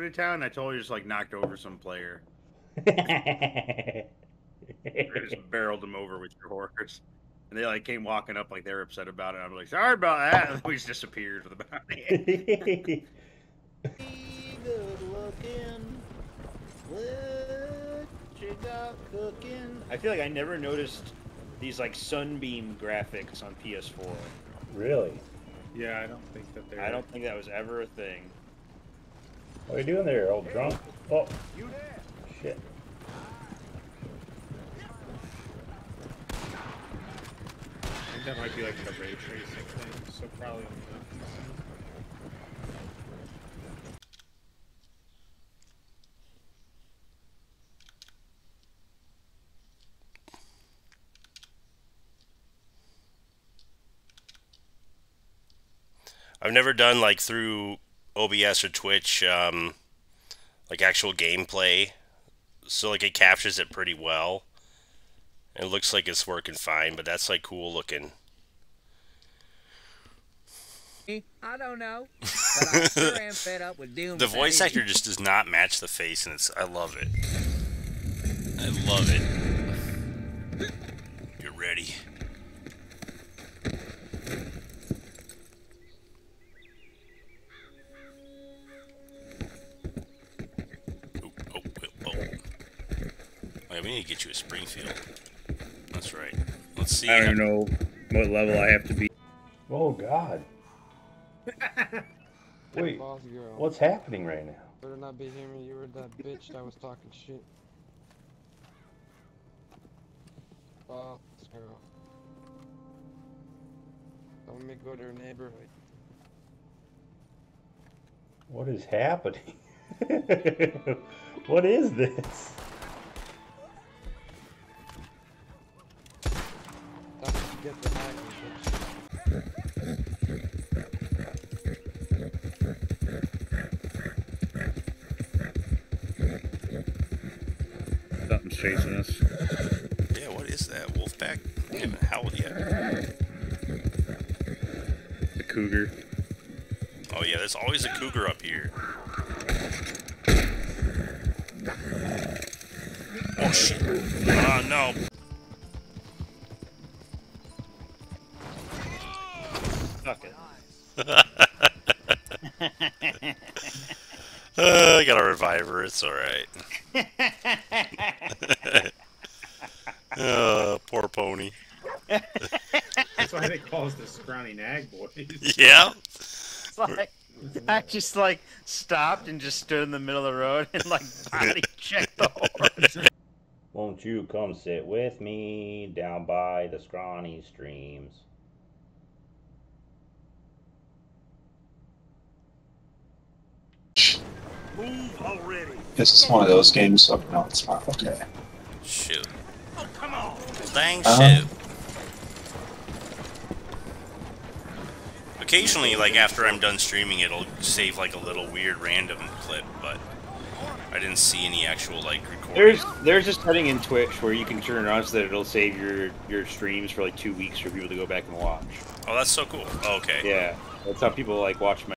coming to town. I totally just like knocked over some player. Or just barreled them over with your horse. And they like came walking up like they were upset about it. I'm like, sorry about that. And we just disappeared with the bounty. Good looking. What you got cooking? I feel like I never noticed these like sunbeam graphics on PS4. really? Yeah, I don't think that they're. I don't think that was ever a thing. What are you doing there, old drunk? Oh, shit. I think that might be like the ray tracing thing. So probably on the PC. I've never done like through OBS or Twitch, um, like actual gameplay. So like it captures it pretty well. It looks like it's working fine, but that's like cool looking. I don't know, but I sure am fed up with dealing The voice actor just does not match the face, and it's I love it. I love it. You're ready. Oh, oh, oh, oh. Wait, we need to get you a Springfield. That's right. Let's see. I don't know what level I have to be. Oh, God. Wait, what's happening right now? Better not be him. You were that bitch that was talking shit. Boss girl. Don't make go to her neighborhood. What is happening? what is this? Get bitch. Something's chasing us. Yeah, what is that? Wolfpack? We haven't howled yet. The cougar. Oh yeah, there's always a cougar up here. Oh shit. Oh no. Fuck it. Uh, I got a reviver, it's alright. oh, poor pony. That's why they call us the scrawny nag boys. Yeah. It's like I just like stopped and just stood in the middle of the road and like body checked the horse. Won't you come sit with me down by the scrawny streams? Move already. This is one of those games. Oh, no, it's not. Okay. Shoot. Oh come on. Dang Uh-huh. shit. Occasionally, like after I'm done streaming, it'll save like a little weird random clip, but I didn't see any actual like recording. There's there's a setting in Twitch where you can turn it on so that it'll save your your streams for like two weeks for people to go back and watch. Oh, that's so cool. Oh, okay. Yeah, that's how people like watch my